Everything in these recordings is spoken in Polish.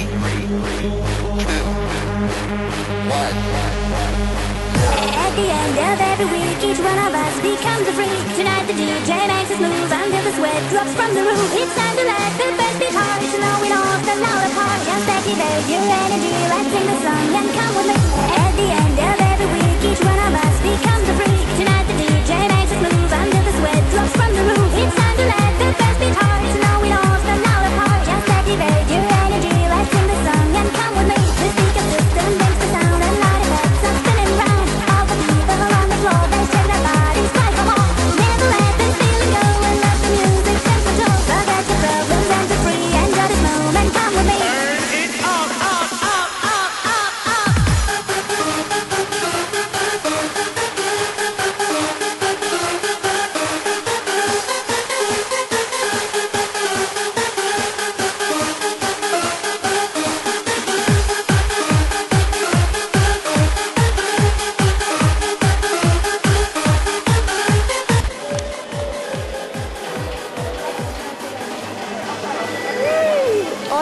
At the end of every week, each one of us becomes a freak. Tonight the DJ makes us move until the sweat drops from the roof. It's time to let the best beat hard to know it all the louder part. Just activate your energy, let's sing the song and come with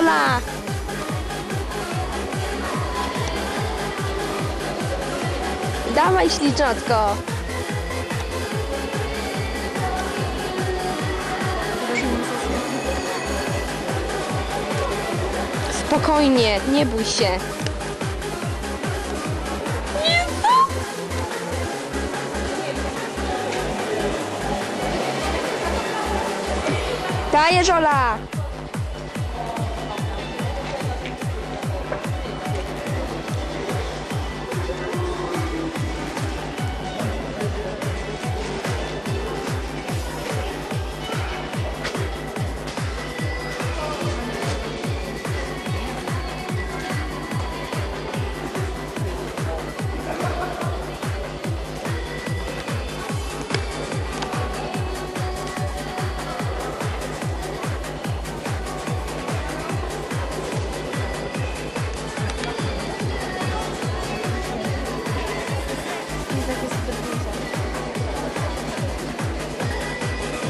Ola! Dawaj śliczotko! Spokojnie, nie bój się. Dajesz, Ola!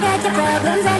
forget your problems